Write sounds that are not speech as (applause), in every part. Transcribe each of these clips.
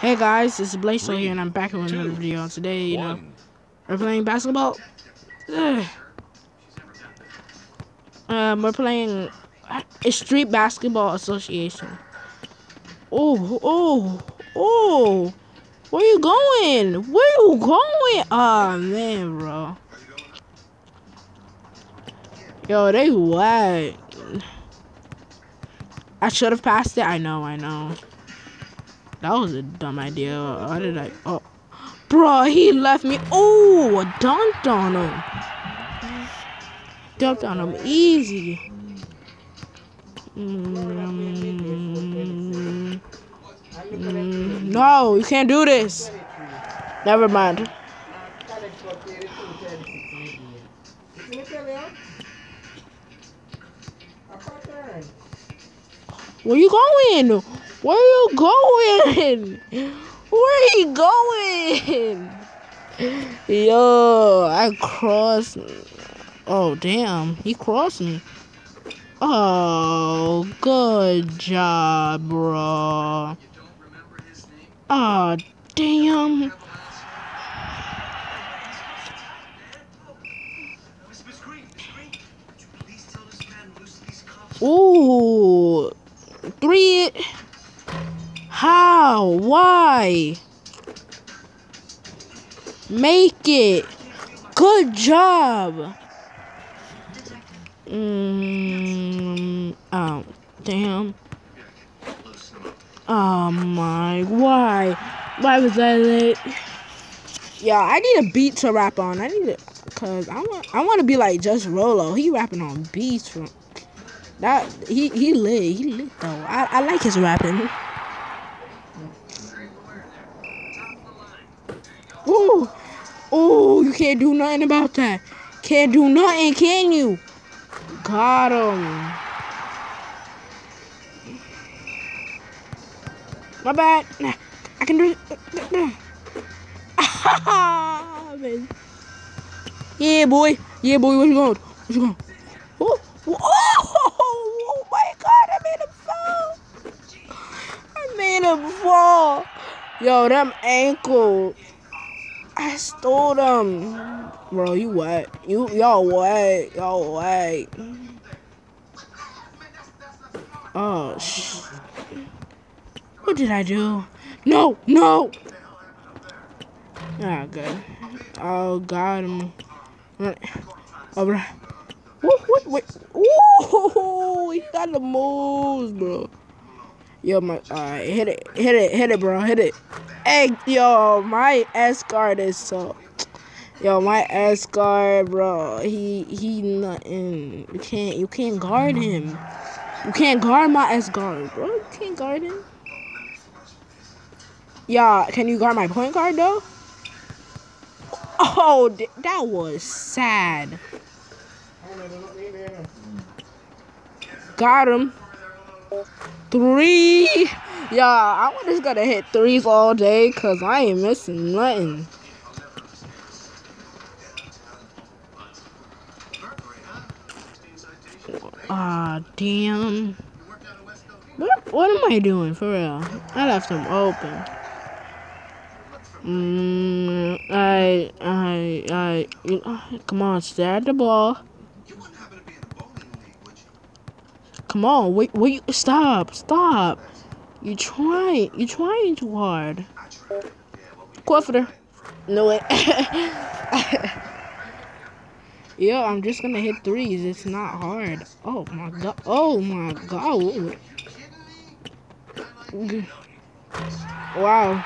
Hey guys, this is BlazeSoul here, and I'm back with another video. Today, you know, we're playing basketball. Ugh. Um, we're playing a Street Basketball Association. Oh, oh, oh! Where you going? Where you going? Oh man, bro. Yo, they whack. I should have passed it. I know, I know. That was a dumb idea. Why did I? Oh, bro, he left me. Oh, dunked on him. Dunked on him easy. Mm, mm, no, you can't do this. Never mind. Where you going? Where are you going? (laughs) Where are you going? Yo, I crossed. Oh, damn. He crossed me. Oh, good job, bro. Oh, damn. Ooh, three. How? Why? Make it. Good job. Mm, oh, damn. Oh my, why? Why was I late? Yeah, I need a beat to rap on. I need it, cause I want, I want to be like just Rolo. He rapping on beats from that. He he lit, he lit though. I I like his rapping. Ooh, ooh, you can't do nothing about that. Can't do nothing, can you? Got him. My bad. I can do it. (laughs) yeah, boy. Yeah, boy. Where you going? Where you going? Oh, oh, oh my God. I made him fall. I made him fall. Yo, them ankle. I stole them. Bro, you what? You y'all what? Y'all what? Oh sh. What did I do? No, no. Ah, good. Oh God, I'm. All right. What? What? Wait. Ooh, (laughs) he got the moves, bro. Yo, my. Alright, hit it, hit it, hit it, bro, hit it. Hey, yo, my S guard is so. Yo, my S guard, bro. He he nothing. You can't you can't guard him. You can't guard my S guard, bro. You can't guard him. Yeah, can you guard my point guard though? Oh, that was sad. Got him. Three. Yeah, I'm just gonna hit threes all day because I ain't missing nothing. Ah, damn. What, what am I doing, for real? I left them open. Mm, I, I, I, come on, stay at the ball. Come on, wait, wait, stop, stop. You trying, you trying too hard. Quifter. No way. (laughs) Yo, I'm just gonna hit threes. It's not hard. Oh my god. Oh my god. Wow.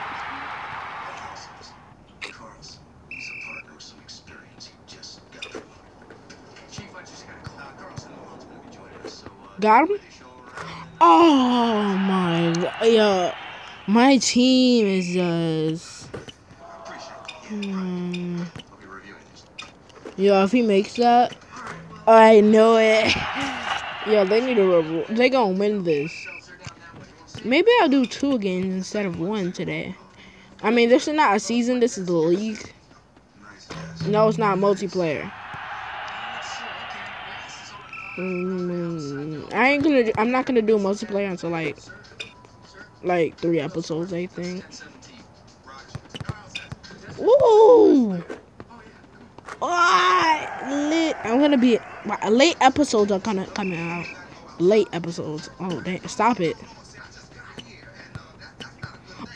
Got him? Oh my. Yeah. My team is just. Hmm. Yeah, if he makes that, I know it. (sighs) Yeah, they need a to. They gonna win this. Maybe I'll do two games instead of one today. I mean, this is not a season. This is the league. No, it's not multiplayer. Mm, I ain't gonna. I'm not gonna do multiplayer until like, like three episodes. I think. Ooh. Oh, lit. I'm gonna be late episodes are kind of coming out. Late episodes. Oh, dang, Stop it.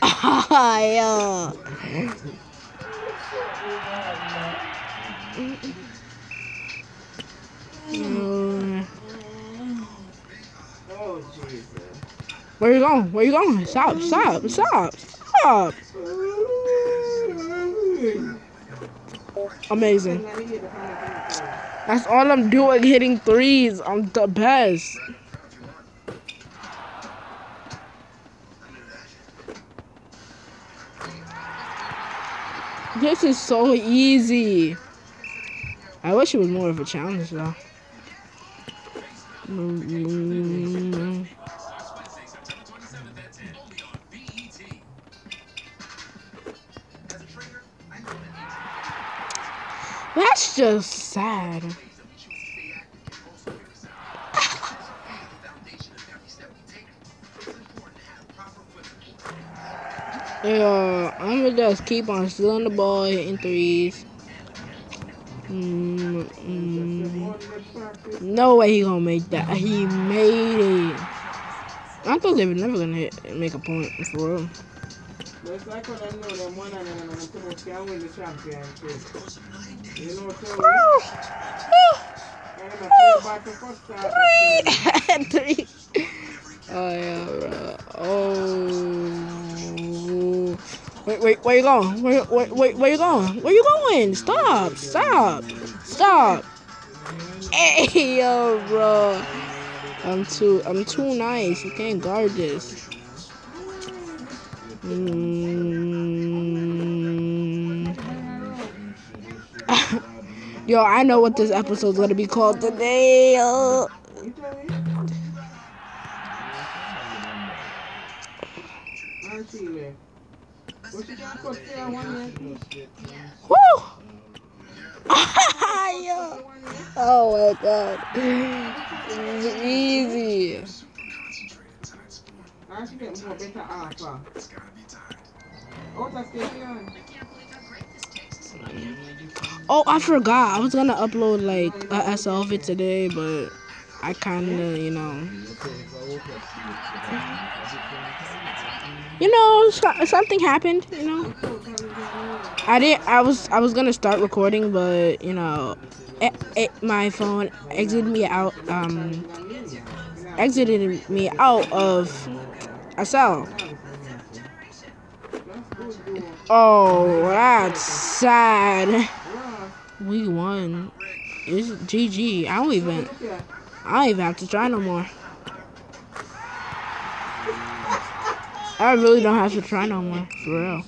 Ah, yeah. Mm. Where you going? Where you going? Stop, stop, stop, stop. Amazing. That's all I'm doing, hitting threes. I'm the best. This is so easy. I wish it was more of a challenge though. That's just sad. Yeah, I'm gonna just keep on stealing the ball, hitting threes. Mm, mm. No way he gonna make that. He made it. I thought they were never gonna hit, make a point for real. It's like when and start. Three. Oh yeah. Oh. Wait, wait, where you going? Where, where, wait, where you going? Where you going? Stop, stop, stop. Hey, yo, bro. I'm too, I'm too nice. You can't guard this. Mm. Yo, I know what this episode's gonna be called today. Woo! (laughs) Oh my god. Easy. I should get more better offer. Out of station. Oh, I forgot. I was gonna upload like a SL of it today, but I kinda, you know. You know, so- something happened, you know. I didn't. I was. I was gonna start recording, but you know, it, it, my phone exited me out. Um, exited me out of SL. Oh, that's sad. We won. It's GG. I don't even. I don't even have to try no more. I really don't have to try no more, for real.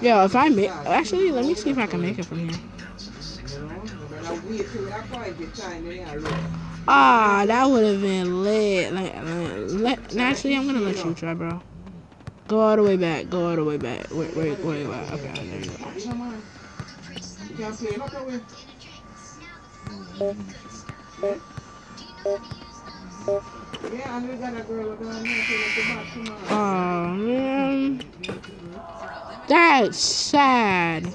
Yo, if I make, actually, let me see if I can make it from here. Ah, that would have been lit. Like, actually, I'm gonna let you try, bro. Go all the way back. Go all the way back. Wait, wait, wait, wait. Okay, there you go. Oh man, that's sad.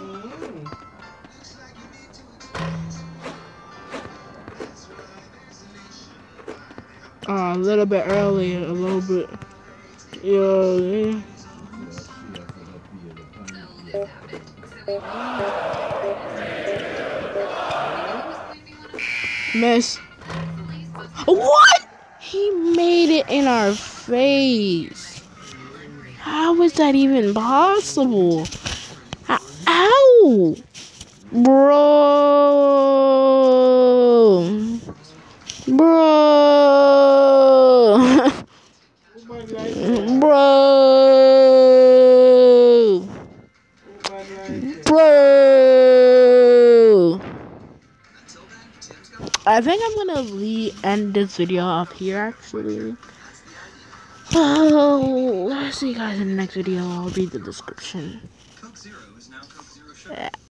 Uh, a little bit early, a little bit. Yeah. Miss. What? He made it in our face. How is that even possible? Ow! Bro. Bro. Bro! I think I'm gonna re end this video off here actually. Oh, see you guys in the next video. I'll read the description.